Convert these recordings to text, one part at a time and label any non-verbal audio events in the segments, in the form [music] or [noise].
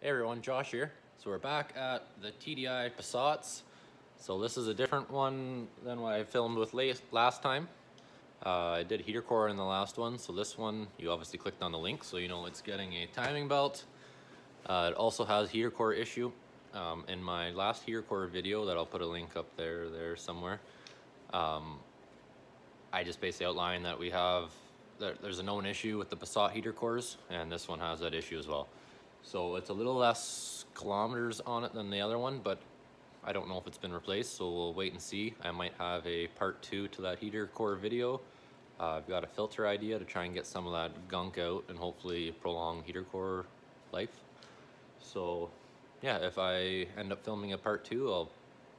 Hey everyone, Josh here. So we're back at the TDI Passats. So this is a different one than what I filmed with last time. Uh, I did heater core in the last one, so this one, you obviously clicked on the link, so you know it's getting a timing belt. Uh, it also has heater core issue. Um, in my last heater core video that I'll put a link up there, there somewhere, um, I just basically outlined that we have, that there's a known issue with the Passat heater cores, and this one has that issue as well. So it's a little less kilometers on it than the other one, but I don't know if it's been replaced, so we'll wait and see. I might have a part two to that heater core video. Uh, I've got a filter idea to try and get some of that gunk out and hopefully prolong heater core life. So yeah, if I end up filming a part two, I'll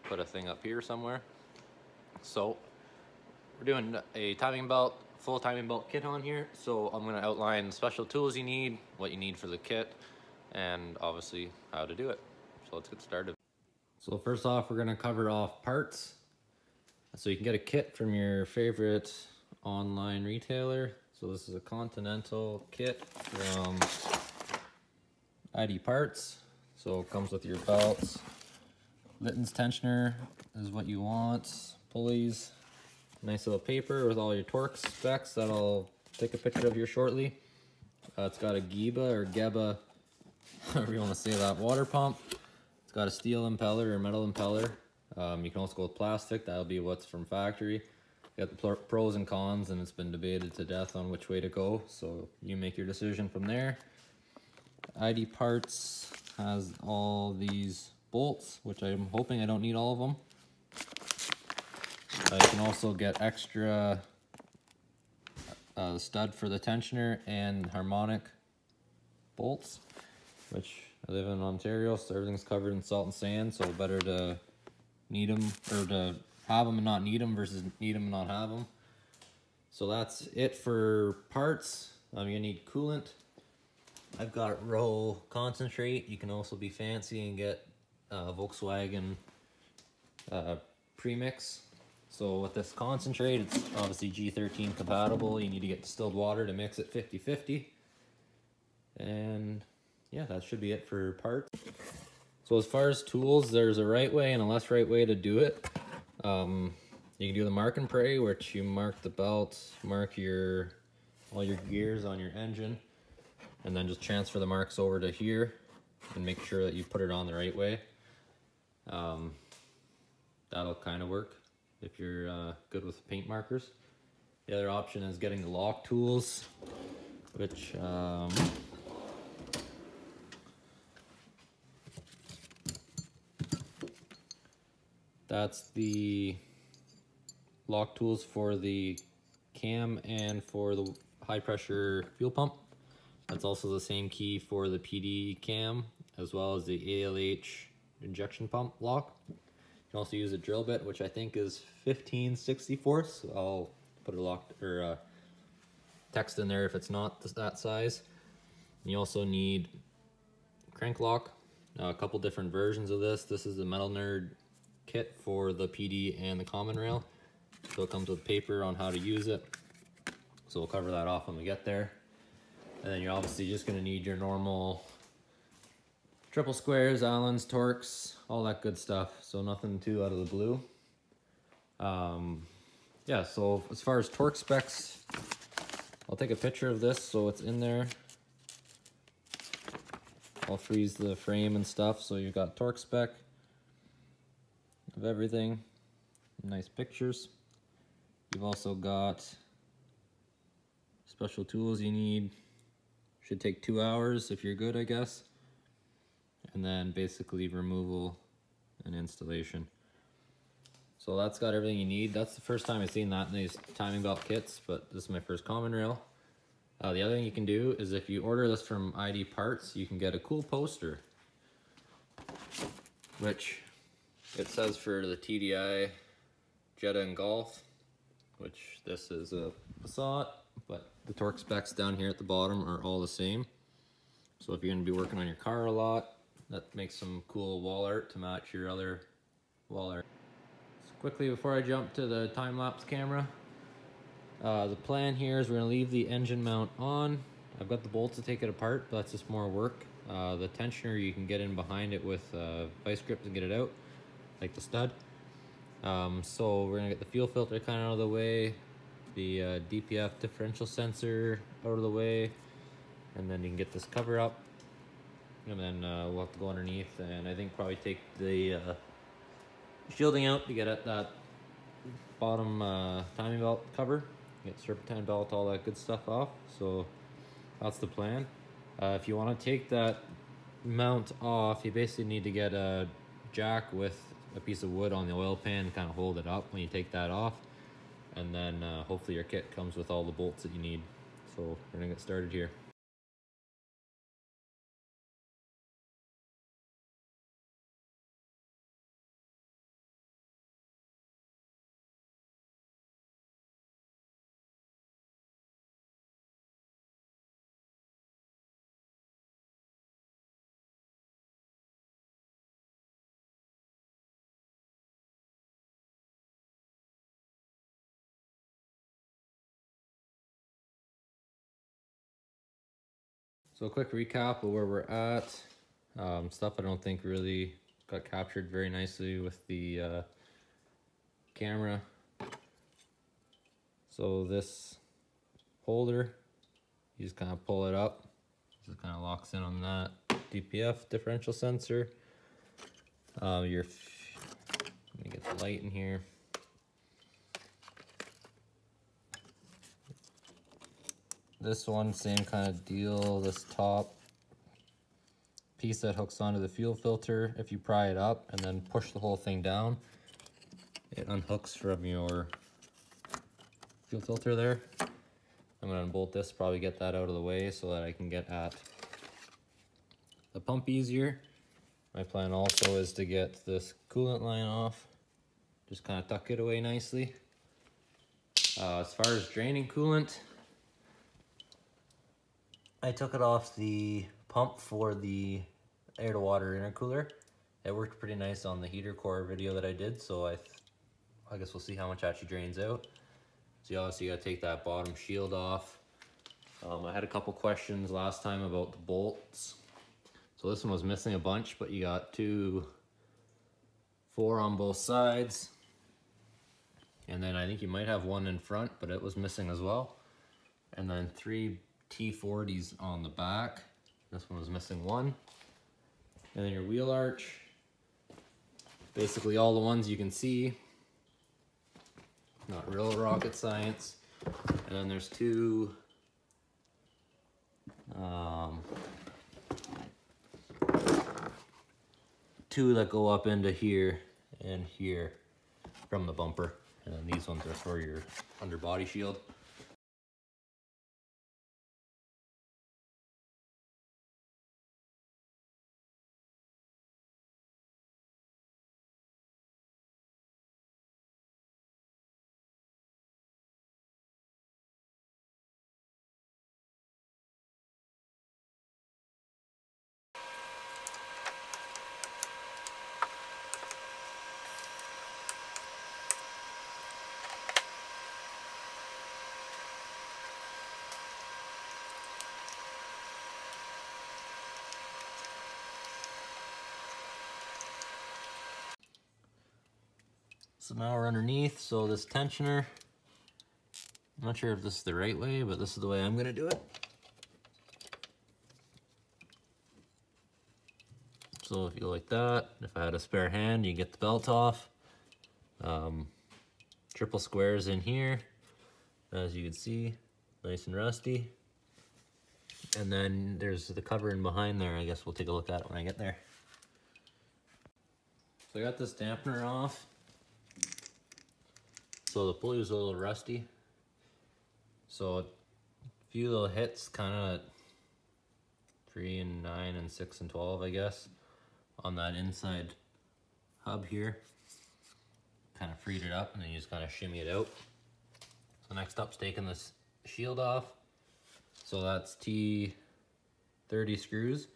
put a thing up here somewhere. So we're doing a timing belt, full timing belt kit on here. So I'm gonna outline special tools you need, what you need for the kit, and obviously how to do it. So let's get started. So first off, we're gonna cover off parts. So you can get a kit from your favorite online retailer. So this is a Continental kit from ID Parts. So it comes with your belts. Litens tensioner is what you want. Pulleys. Nice little paper with all your torque specs that I'll take a picture of here shortly. Uh, it's got a Giba or Geba [laughs] however you want to say that, water pump. It's got a steel impeller or metal impeller. Um, you can also go with plastic, that'll be what's from factory. Got the pros and cons and it's been debated to death on which way to go, so you make your decision from there. ID Parts has all these bolts, which I'm hoping I don't need all of them. You can also get extra uh, stud for the tensioner and harmonic bolts which I live in Ontario, so everything's covered in salt and sand, so better to need them, or to have them and not need them versus need them and not have them. So that's it for parts. I'm gonna need coolant. I've got roll concentrate. You can also be fancy and get uh, Volkswagen uh, premix. So with this concentrate, it's obviously G13 compatible. You need to get distilled water to mix it 50-50. And yeah, that should be it for parts. So as far as tools, there's a right way and a less right way to do it. Um, you can do the mark and pray, which you mark the belt, mark your all your gears on your engine, and then just transfer the marks over to here and make sure that you put it on the right way. Um, that'll kind of work if you're uh, good with paint markers. The other option is getting the lock tools, which um, That's the lock tools for the cam and for the high pressure fuel pump. That's also the same key for the PD cam as well as the ALH injection pump lock. You can also use a drill bit, which I think is 15 64 so I'll put a lock or a text in there if it's not that size. You also need crank lock, a couple different versions of this. This is the Metal Nerd kit for the PD and the common rail. So it comes with paper on how to use it. So we'll cover that off when we get there. And then you're obviously just gonna need your normal triple squares, Allens, Torx, all that good stuff. So nothing too out of the blue. Um, yeah, so as far as torque specs, I'll take a picture of this so it's in there. I'll freeze the frame and stuff so you've got torque spec of everything. Nice pictures. You've also got special tools you need. Should take two hours if you're good, I guess. And then basically removal and installation. So that's got everything you need. That's the first time I've seen that in these timing belt kits, but this is my first common rail. Uh, the other thing you can do is if you order this from ID Parts, you can get a cool poster, which it says for the TDI Jetta and Golf, which this is a Passat, but the torque specs down here at the bottom are all the same. So if you're gonna be working on your car a lot, that makes some cool wall art to match your other wall art. So quickly before I jump to the time-lapse camera, uh, the plan here is we're gonna leave the engine mount on. I've got the bolts to take it apart, but that's just more work. Uh, the tensioner, you can get in behind it with uh, vice grips and get it out, like the stud. Um, so we're gonna get the fuel filter kind of out of the way, the uh, DPF differential sensor out of the way, and then you can get this cover up. And then uh, we'll have to go underneath and I think probably take the uh, shielding out to get at that bottom uh, timing belt cover, get serpentine belt, all that good stuff off. So that's the plan. Uh, if you want to take that mount off, you basically need to get a jack with a piece of wood on the oil pan and kind of hold it up when you take that off. And then uh, hopefully your kit comes with all the bolts that you need. So we're gonna get started here. So a quick recap of where we're at. Um, stuff I don't think really got captured very nicely with the uh, camera. So this holder, you just kind of pull it up. Just kind of locks in on that DPF differential sensor. Uh, your, let me get the light in here. This one, same kind of deal. This top piece that hooks onto the fuel filter, if you pry it up and then push the whole thing down, it unhooks from your fuel filter there. I'm gonna unbolt this, probably get that out of the way so that I can get at the pump easier. My plan also is to get this coolant line off, just kind of tuck it away nicely. Uh, as far as draining coolant, I took it off the pump for the air to water intercooler. It worked pretty nice on the heater core video that I did, so I, I guess we'll see how much actually drains out. So you obviously gotta take that bottom shield off. Um, I had a couple questions last time about the bolts. So this one was missing a bunch, but you got two, four on both sides. And then I think you might have one in front, but it was missing as well. And then three T40s on the back. This one was missing one. And then your wheel arch. Basically all the ones you can see. Not real rocket science. And then there's two um, two that go up into here and here from the bumper. And then these ones are for your underbody shield. So now we're underneath, so this tensioner, I'm not sure if this is the right way, but this is the way I'm gonna do it. So if you like that, if I had a spare hand, you get the belt off. Um, triple squares in here, as you can see, nice and rusty. And then there's the covering behind there. I guess we'll take a look at it when I get there. So I got this dampener off. So the pulley was a little rusty. So a few little hits, kind of three and nine and six and 12, I guess, on that inside hub here. Kind of freed it up and then you just kind of shimmy it out. So next up's taking this shield off. So that's T30 screws.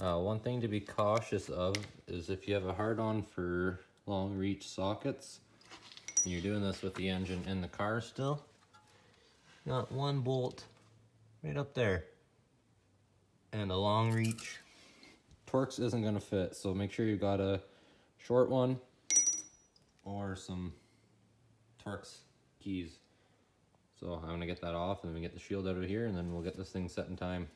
Uh, one thing to be cautious of is if you have a hard-on for long reach sockets, you're doing this with the engine in the car still, got one bolt right up there. and a long reach. Torx isn't gonna fit, so make sure you got a short one or some Torx keys. So I'm gonna get that off and then we get the shield out of here and then we'll get this thing set in time.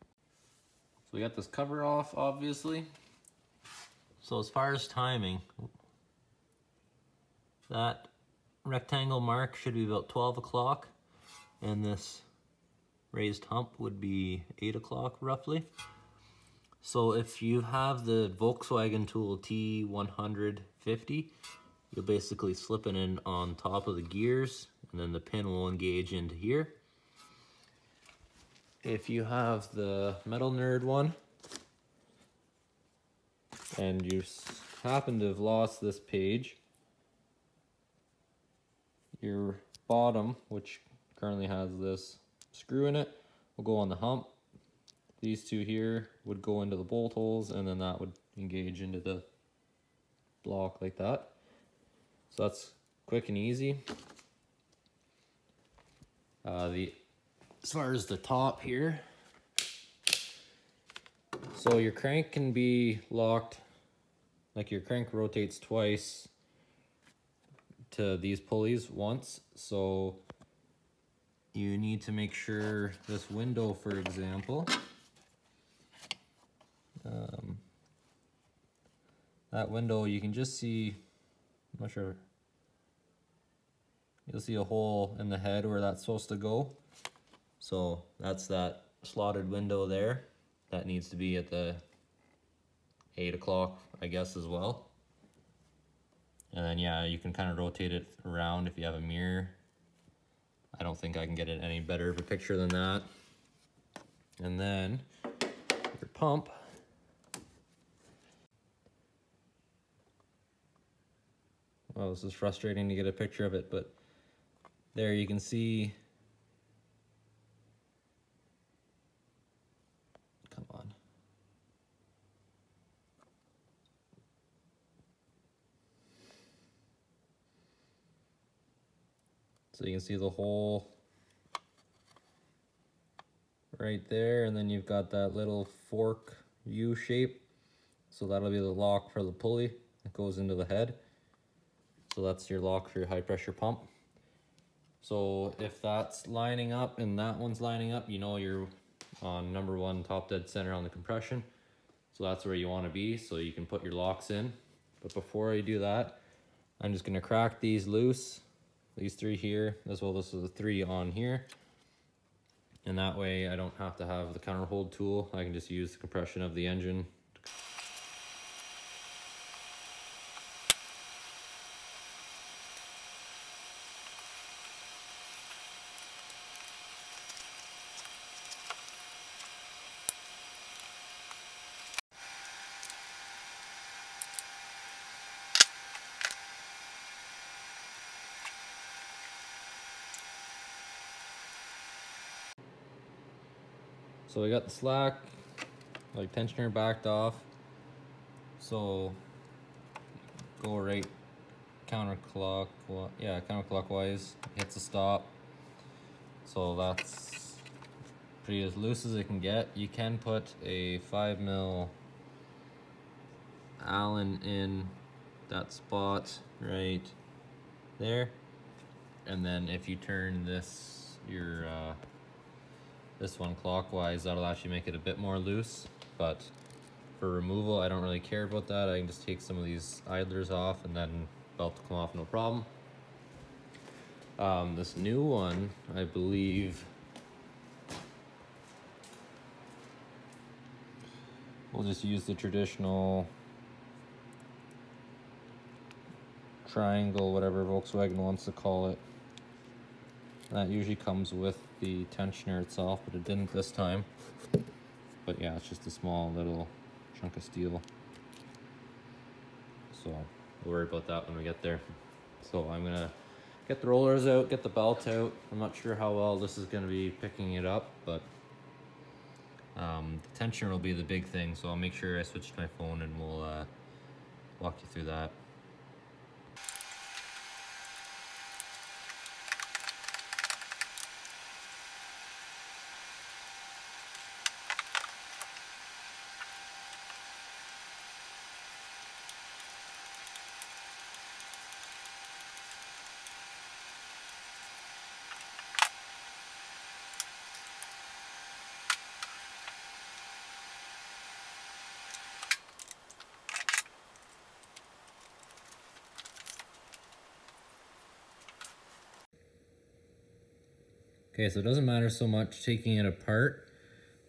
So we got this cover off, obviously. So as far as timing, that rectangle mark should be about 12 o'clock and this raised hump would be 8 o'clock roughly. So if you have the Volkswagen tool T150, you'll basically slip it in on top of the gears and then the pin will engage into here. If you have the Metal Nerd one and you happen to have lost this page, your bottom, which currently has this screw in it, will go on the hump. These two here would go into the bolt holes and then that would engage into the block like that. So that's quick and easy. Uh, the as far as the top here, so your crank can be locked, like your crank rotates twice to these pulleys once. So you need to make sure this window, for example, um, that window you can just see, I'm not sure, you'll see a hole in the head where that's supposed to go. So that's that slotted window there. That needs to be at the 8 o'clock, I guess, as well. And then, yeah, you can kind of rotate it around if you have a mirror. I don't think I can get it any better of a picture than that. And then your pump. Well, this is frustrating to get a picture of it, but there you can see So you can see the hole right there and then you've got that little fork U shape. So that'll be the lock for the pulley that goes into the head. So that's your lock for your high pressure pump. So if that's lining up and that one's lining up, you know you're on number one top dead center on the compression. So that's where you want to be so you can put your locks in. But before I do that, I'm just going to crack these loose these three here, as well as the three on here. And that way I don't have to have the counter hold tool. I can just use the compression of the engine So we got the slack, like tensioner backed off. So go right counterclock, yeah, counterclockwise, hits a stop. So that's pretty as loose as it can get. You can put a five mil Allen in that spot right there. And then if you turn this, your uh, this one clockwise, that'll actually make it a bit more loose, but for removal, I don't really care about that. I can just take some of these idlers off and then belt come off no problem. Um, this new one, I believe, we'll just use the traditional triangle, whatever Volkswagen wants to call it. That usually comes with the tensioner itself, but it didn't this time. But yeah, it's just a small little chunk of steel. So we'll worry about that when we get there. So I'm gonna get the rollers out, get the belt out. I'm not sure how well this is gonna be picking it up, but um, the tensioner will be the big thing. So I'll make sure I switch to my phone and we'll uh, walk you through that. Okay, so it doesn't matter so much taking it apart,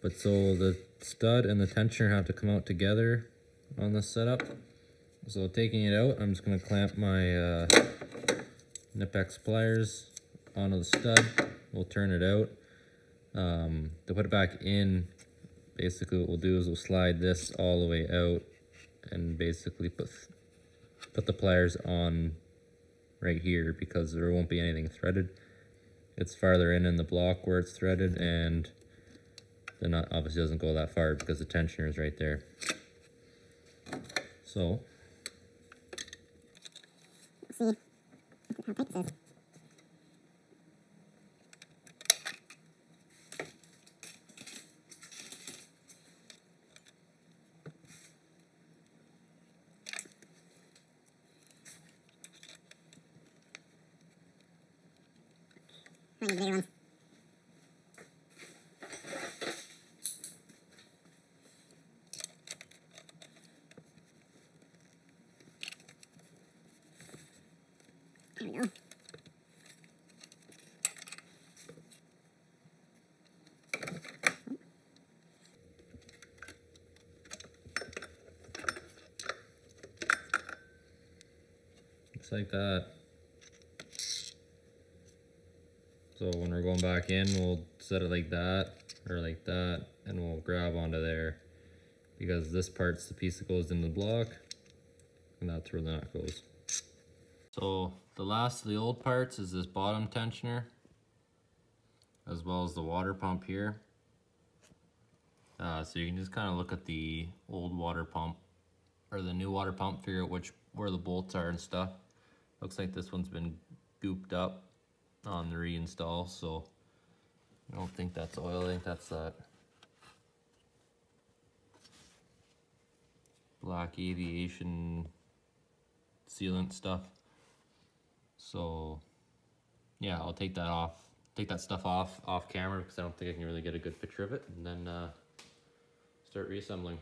but so the stud and the tensioner have to come out together on this setup. So taking it out, I'm just gonna clamp my uh, Knipex pliers onto the stud. We'll turn it out. Um, to put it back in, basically what we'll do is we'll slide this all the way out and basically put put the pliers on right here because there won't be anything threaded. It's farther in in the block where it's threaded and the nut obviously doesn't go that far because the tensioner is right there. So, see how tight this is. Need bigger ones. There we go. looks like that. So when we're going back in, we'll set it like that or like that and we'll grab onto there because this part's the piece that goes in the block and that's where the nut goes. So the last of the old parts is this bottom tensioner as well as the water pump here. Uh, so you can just kind of look at the old water pump or the new water pump, figure out which where the bolts are and stuff. Looks like this one's been gooped up on the reinstall, so I don't think that's oil, I think that's that black aviation sealant stuff. So yeah, I'll take that off, take that stuff off off camera because I don't think I can really get a good picture of it, and then uh, start reassembling.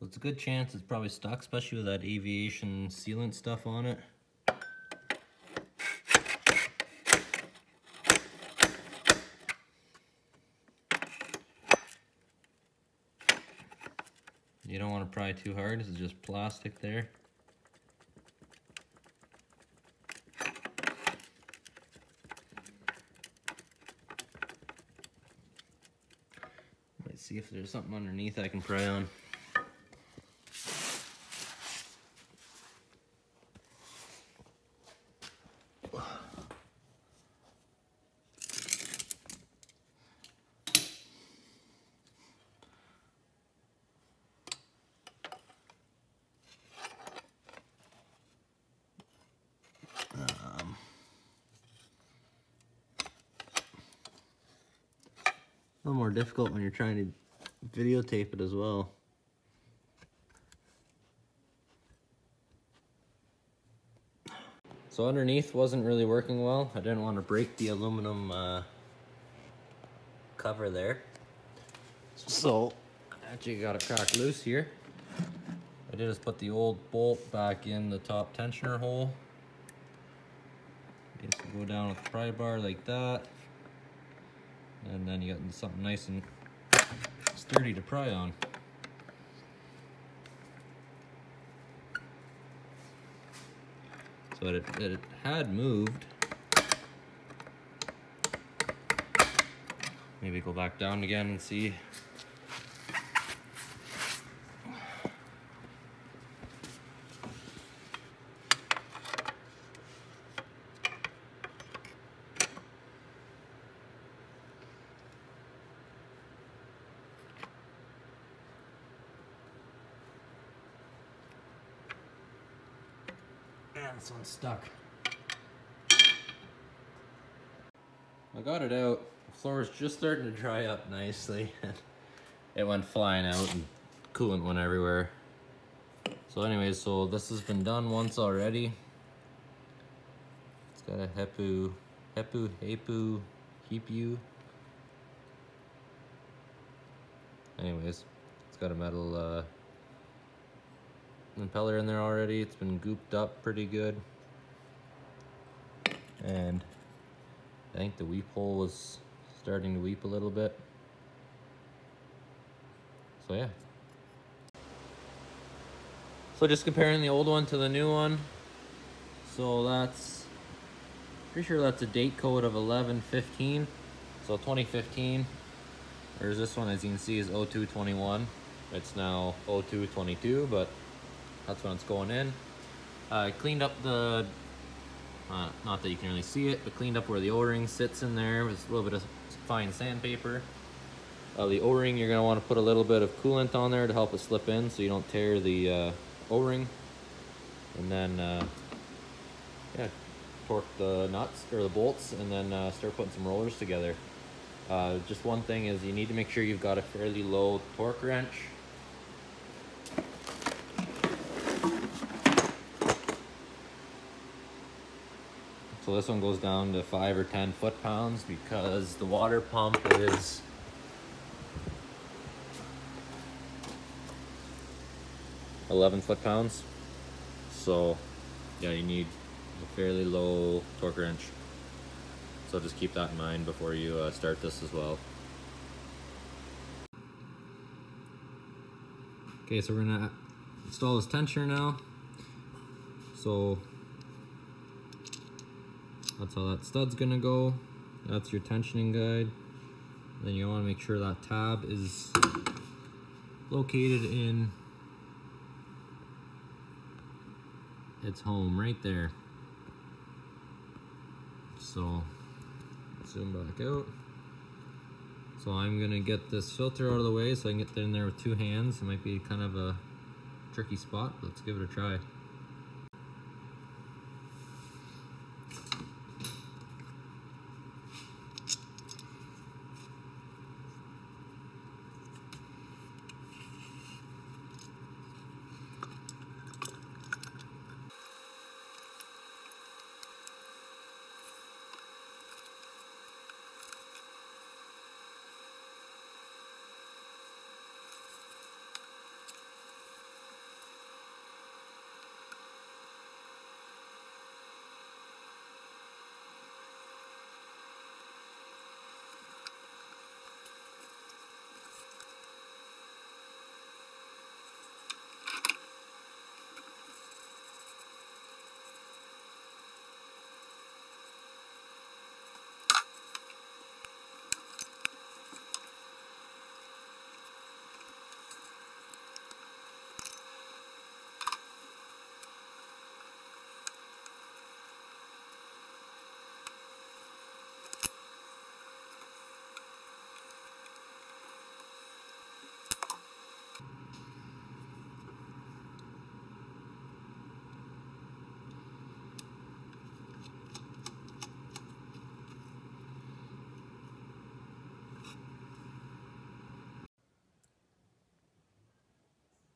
So it's a good chance it's probably stuck, especially with that aviation sealant stuff on it. You don't to pry too hard, this is just plastic there. Let's see if there's something underneath I can pry on. Difficult when you're trying to videotape it as well. So underneath wasn't really working well. I didn't want to break the aluminum uh, cover there. So actually got it cracked loose here. I did is put the old bolt back in the top tensioner hole. Basically go down with the pry bar like that. And then you got something nice and sturdy to pry on. So it, it had moved. Maybe go back down again and see. Man, this one's stuck. I got it out. The floor starting to dry up nicely. [laughs] it went flying out and coolant went everywhere. So anyways, so this has been done once already. It's got a Hepu, Hepu, Hepu, Hepu. Anyways, it's got a metal uh, impeller in there already. It's been gooped up pretty good. And I think the weep hole was starting to weep a little bit. So yeah. So just comparing the old one to the new one. So that's pretty sure that's a date code of 1115. So 2015. There's this one as you can see is 0221. It's now 0222, but that's when it's going in. Uh, I cleaned up the, uh, not that you can really see it, but cleaned up where the O-ring sits in there with a little bit of fine sandpaper. Uh, the O-ring, you're gonna wanna put a little bit of coolant on there to help it slip in so you don't tear the uh, O-ring. And then, uh, yeah, torque the nuts or the bolts and then uh, start putting some rollers together. Uh, just one thing is you need to make sure you've got a fairly low torque wrench. So this one goes down to five or 10 foot pounds because the water pump is Eleven foot pounds. So yeah, you need a fairly low torque wrench. So just keep that in mind before you uh, start this as well. Okay, so we're gonna install this tensioner now. So that's how that stud's gonna go. That's your tensioning guide. Then you wanna make sure that tab is located in its home right there. So zoom back out. So I'm gonna get this filter out of the way so I can get in there with two hands. It might be kind of a tricky spot, let's give it a try.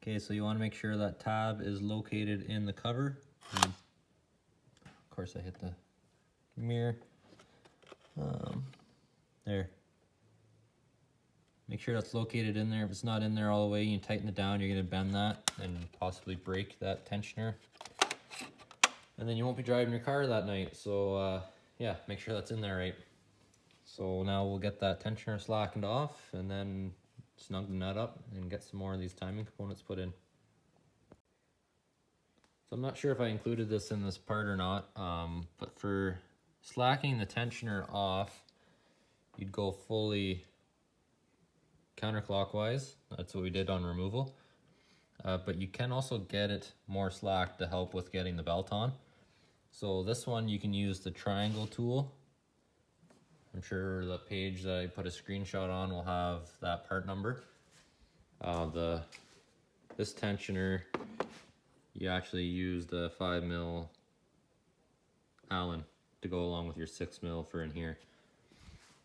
Okay, so you want to make sure that tab is located in the cover. And of course, I hit the mirror. Um, there. Make sure that's located in there. If it's not in there all the way, you tighten it down, you're going to bend that and possibly break that tensioner. And then you won't be driving your car that night. So uh, yeah, make sure that's in there right. So now we'll get that tensioner slackened off and then snug the nut up and get some more of these timing components put in. So I'm not sure if I included this in this part or not, um, but for slacking the tensioner off, you'd go fully counterclockwise. That's what we did on removal. Uh, but you can also get it more slack to help with getting the belt on. So this one you can use the triangle tool I'm sure the page that I put a screenshot on will have that part number. Uh, the This tensioner, you actually use the 5 mil Allen to go along with your 6 mil for in here.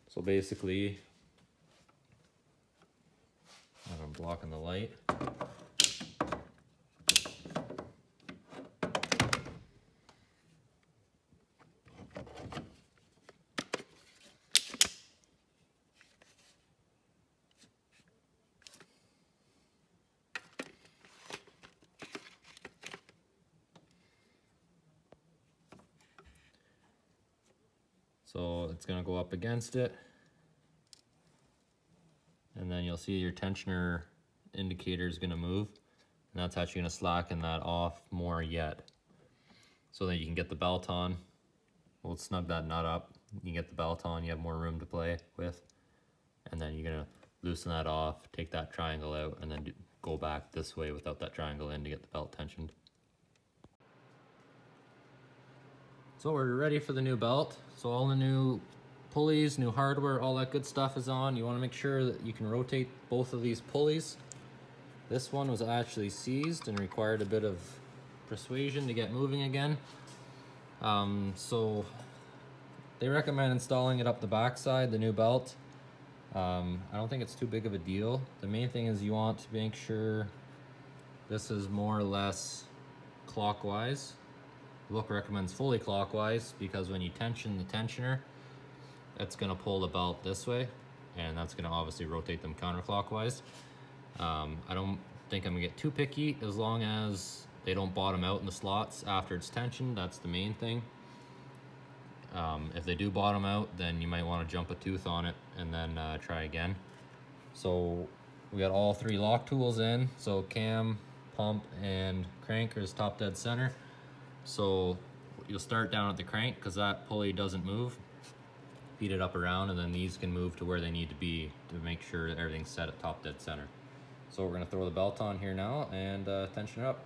So basically, I'm blocking the light. Against it. And then you'll see your tensioner indicator is gonna move. And that's actually gonna slacken that off more yet. So that you can get the belt on. We'll snug that nut up. You get the belt on, you have more room to play with. And then you're gonna loosen that off, take that triangle out, and then go back this way without that triangle in to get the belt tensioned. So we're ready for the new belt. So all the new pulleys, new hardware, all that good stuff is on. You wanna make sure that you can rotate both of these pulleys. This one was actually seized and required a bit of persuasion to get moving again. Um, so they recommend installing it up the backside, the new belt. Um, I don't think it's too big of a deal. The main thing is you want to make sure this is more or less clockwise. The book recommends fully clockwise because when you tension the tensioner, it's gonna pull the belt this way and that's gonna obviously rotate them counterclockwise. Um, I don't think I'm gonna get too picky as long as they don't bottom out in the slots after it's tensioned. That's the main thing. Um, if they do bottom out, then you might want to jump a tooth on it and then uh, try again. So we got all three lock tools in. So cam, pump, and crank is top dead center. So you'll start down at the crank because that pulley doesn't move. Feed it up around and then these can move to where they need to be to make sure everything's set at top dead center. So we're gonna throw the belt on here now and uh, tension it up.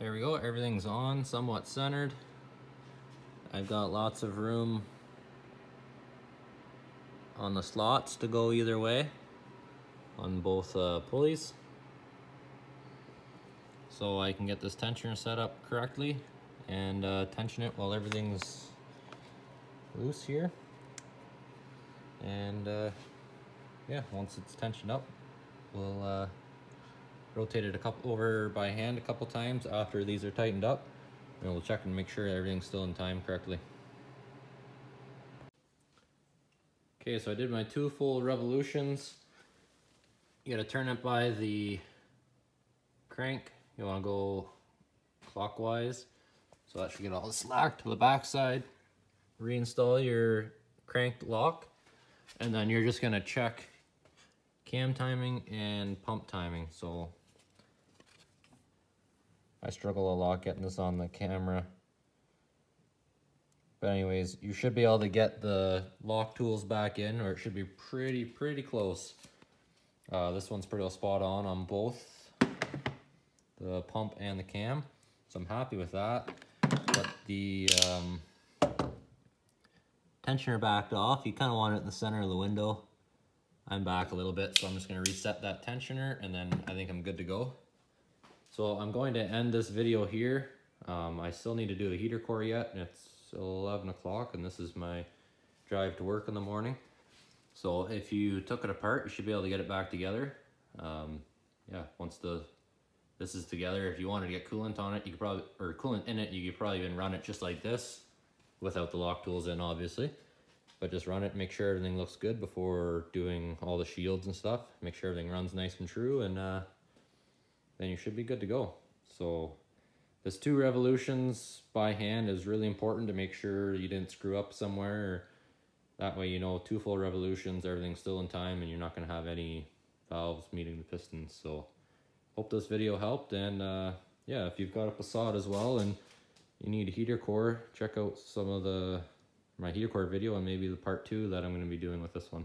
There we go, everything's on, somewhat centered. I've got lots of room on the slots to go either way on both uh, pulleys. So I can get this tensioner set up correctly and uh, tension it while everything's loose here. And uh, yeah, once it's tensioned up, we'll uh, rotate it a couple over by hand a couple times after these are tightened up and we'll check and make sure everything's still in time correctly. Okay, so I did my two full revolutions. You gotta turn it by the crank. You wanna go clockwise. So that should get all the slack to the backside. Reinstall your crank lock. And then you're just gonna check cam timing and pump timing. So I struggle a lot getting this on the camera. But anyways, you should be able to get the lock tools back in, or it should be pretty, pretty close. Uh, this one's pretty well spot on on both the pump and the cam. So I'm happy with that. But the um, tensioner backed off. You kind of want it in the center of the window. I'm back a little bit, so I'm just gonna reset that tensioner and then I think I'm good to go. So I'm going to end this video here. Um, I still need to do the heater core yet, and it's 11 o'clock, and this is my drive to work in the morning. So if you took it apart, you should be able to get it back together. Um, yeah, once the this is together, if you wanted to get coolant on it, you could probably, or coolant in it, you could probably even run it just like this, without the lock tools in, obviously. But just run it, make sure everything looks good before doing all the shields and stuff. Make sure everything runs nice and true, and uh, then you should be good to go. So this two revolutions by hand is really important to make sure you didn't screw up somewhere. that way you know two full revolutions, everything's still in time and you're not going to have any valves meeting the pistons. So hope this video helped and uh, yeah, if you've got a Passat as well and you need a heater core, check out some of the my heater core video and maybe the part two that I'm going to be doing with this one.